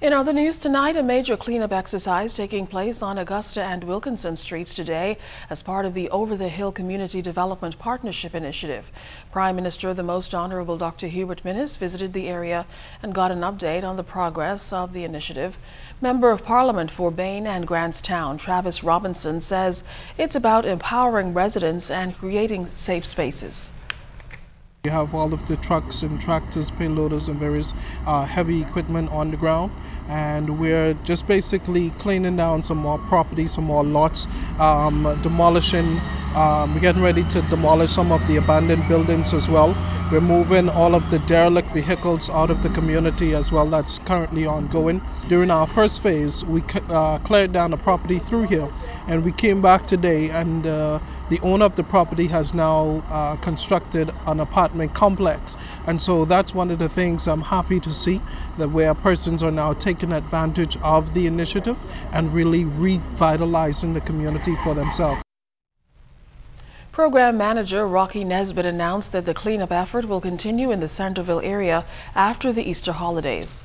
In other news tonight, a major cleanup exercise taking place on Augusta and Wilkinson Streets today as part of the Over the Hill Community Development Partnership Initiative. Prime Minister the Most Honorable Dr. Hubert Minnis visited the area and got an update on the progress of the initiative. Member of Parliament for Bain and Grantstown, Travis Robinson, says it's about empowering residents and creating safe spaces. We have all of the trucks and tractors, payloaders, and various uh, heavy equipment on the ground, and we're just basically cleaning down some more property, some more lots, um, demolishing. Um, we're getting ready to demolish some of the abandoned buildings as well. We're moving all of the derelict vehicles out of the community as well. That's currently ongoing. During our first phase, we uh, cleared down the property through here, and we came back today, and uh, the owner of the property has now uh, constructed an apartment complex. And so that's one of the things I'm happy to see that where persons are now taking advantage of the initiative and really revitalizing the community for themselves. Program Manager Rocky Nesbitt announced that the cleanup effort will continue in the Centerville area after the Easter holidays.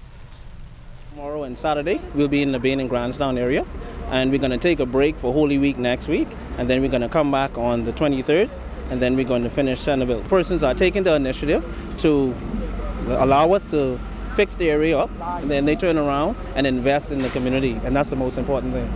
Tomorrow and Saturday, we'll be in the Bain and Grantstown area, and we're going to take a break for Holy Week next week, and then we're going to come back on the 23rd, and then we're going to finish Centerville. Persons are taking the initiative to allow us to fix the area up, and then they turn around and invest in the community, and that's the most important thing.